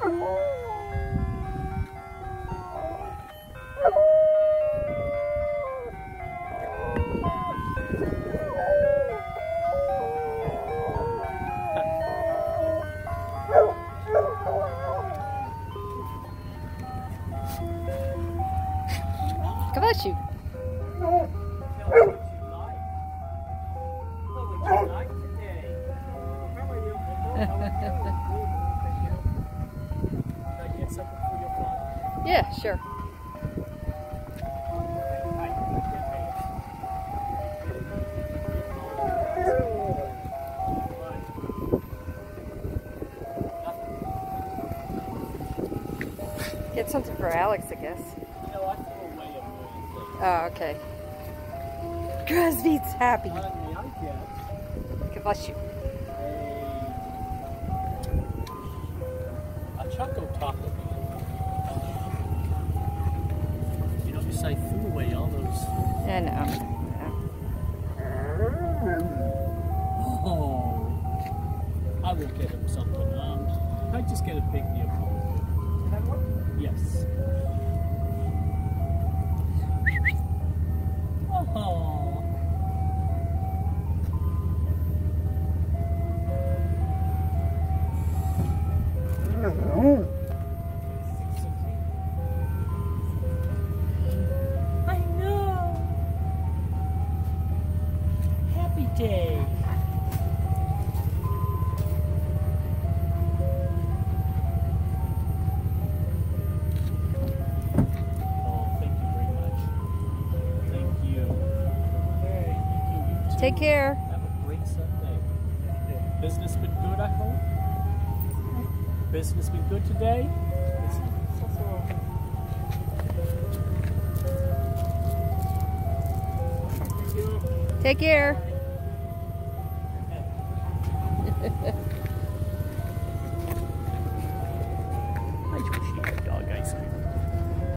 Come shoot. yeah, sure. Get something for Alex, I guess. Oh, okay. Crosby's happy. God bless you. A Choco Taco. You know, besides threw away all those. I know. Oh, I will get him something. Um, I just get a big Neapolitan. Yes. Day. Oh, thank you very much. Thank you. Hey, thank you. You. Take care. Have a great Sunday. Business been good, I hope? Business been good today? Take care.